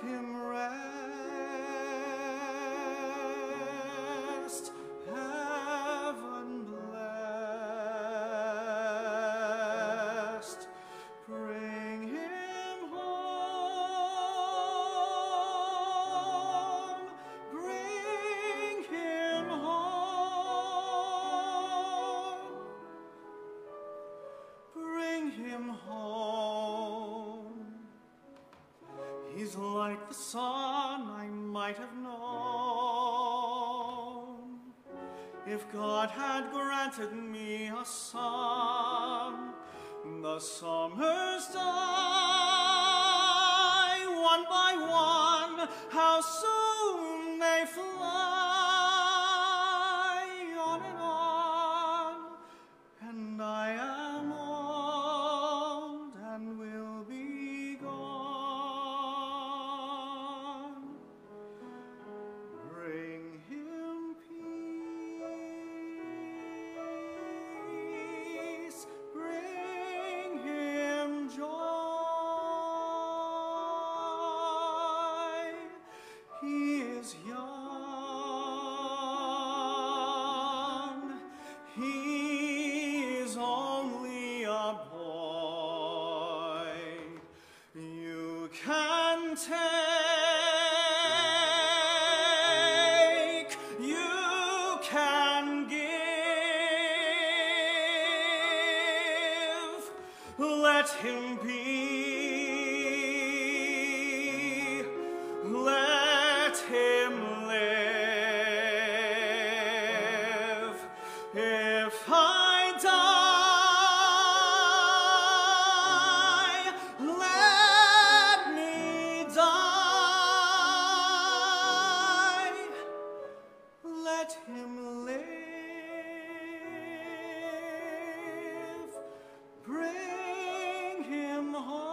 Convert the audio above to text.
him rest. Heaven blessed. Bring him home. Bring him home. Bring him home like the sun I might have known. If God had granted me a son, the summers die can take, you can give. Let him be, let him live. If I home.